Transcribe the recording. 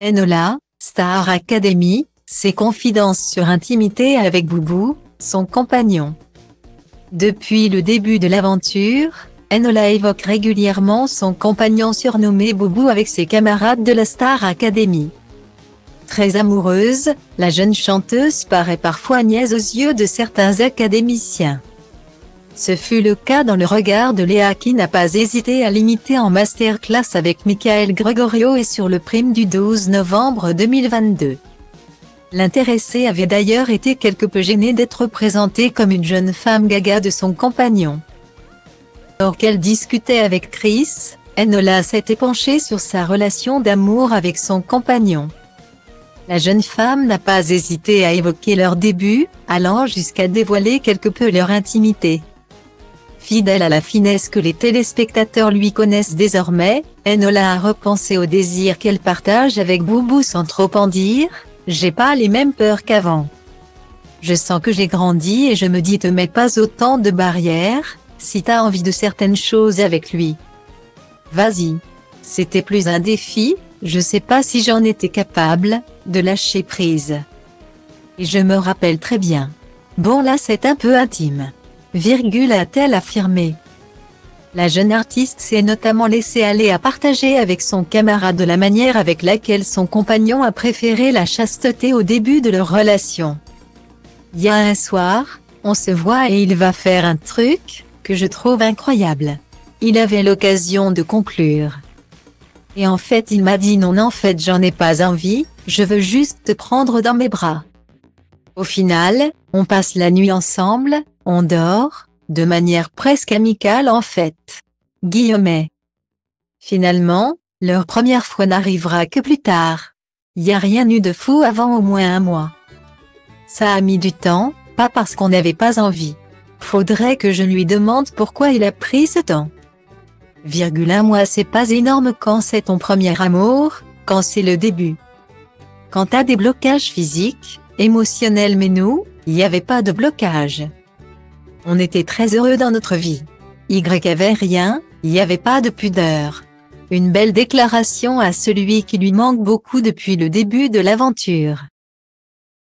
Enola, Star Academy, ses confidences sur intimité avec Boubou, son compagnon. Depuis le début de l'aventure, Enola évoque régulièrement son compagnon surnommé Boubou avec ses camarades de la Star Academy. Très amoureuse, la jeune chanteuse paraît parfois niaise aux yeux de certains académiciens. Ce fut le cas dans le regard de Léa qui n'a pas hésité à l'imiter en masterclass avec Michael Gregorio et sur le prime du 12 novembre 2022. L'intéressée avait d'ailleurs été quelque peu gênée d'être présentée comme une jeune femme gaga de son compagnon. Or qu'elle discutait avec Chris, Enola s'était penchée sur sa relation d'amour avec son compagnon. La jeune femme n'a pas hésité à évoquer leur début, allant jusqu'à dévoiler quelque peu leur intimité. Fidèle à la finesse que les téléspectateurs lui connaissent désormais, Enola a repensé au désir qu'elle partage avec Boubou sans trop en dire, j'ai pas les mêmes peurs qu'avant. Je sens que j'ai grandi et je me dis te mets pas autant de barrières, si t'as envie de certaines choses avec lui. Vas-y. C'était plus un défi, je sais pas si j'en étais capable, de lâcher prise. Et je me rappelle très bien. Bon là c'est un peu intime virgule a-t-elle affirmé. La jeune artiste s'est notamment laissée aller à partager avec son camarade la manière avec laquelle son compagnon a préféré la chasteté au début de leur relation. Il y a un soir, on se voit et il va faire un truc, que je trouve incroyable. Il avait l'occasion de conclure. Et en fait il m'a dit non en fait j'en ai pas envie, je veux juste te prendre dans mes bras. Au final, on passe la nuit ensemble, on dort, de manière presque amicale en fait. Guillaumet. Finalement, leur première fois n'arrivera que plus tard. Y a rien eu de fou avant au moins un mois. Ça a mis du temps, pas parce qu'on n'avait pas envie. Faudrait que je lui demande pourquoi il a pris ce temps. Virgule un mois c'est pas énorme quand c'est ton premier amour, quand c'est le début. Quand t'as des blocages physiques, émotionnels mais nous, il n'y avait pas de blocage. On était très heureux dans notre vie. Y avait rien, n'y avait pas de pudeur. Une belle déclaration à celui qui lui manque beaucoup depuis le début de l'aventure.